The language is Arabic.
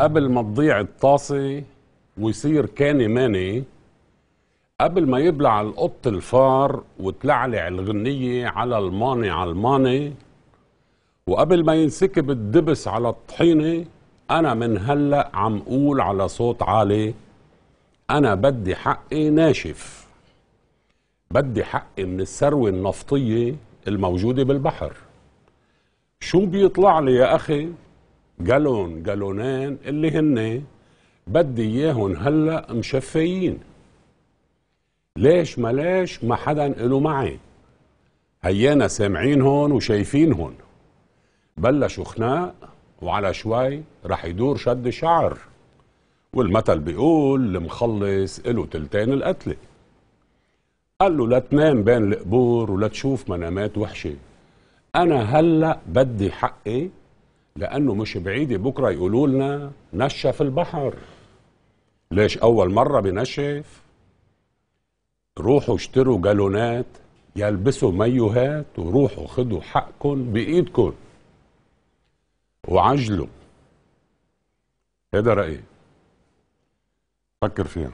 قبل ما تضيع الطاسة ويصير كاني ماني قبل ما يبلع القط الفار وتلعلع الغنية على الماني على الماني وقبل ما ينسكب الدبس على الطحينة أنا من هلأ عم قول على صوت عالي أنا بدي حقي ناشف. بدي حقي من الثروة النفطية الموجودة بالبحر. شو بيطلع لي يا أخي؟ جالون جالونين اللي هن. بدي إياهم هلأ مشفيين. ليش ما ليش ما حدا له معي؟ هيانا سامعين هون وشايفين هون. بلشوا خناق وعلى شوي رح يدور شد شعر. والمثل بيقول المخلص له تلتين القتلة. قال له لا تنام بين القبور ولا تشوف منامات وحشة. أنا هلأ بدي حقي لأنه مش بعيد بكرة يقولوا لنا نشف البحر. ليش أول مرة بنشف؟ روحوا اشتروا جالونات يلبسوا مايوهات وروحوا خدوا حقكم بإيدكم. وعجلوا. هذا رأيي. فكر فيها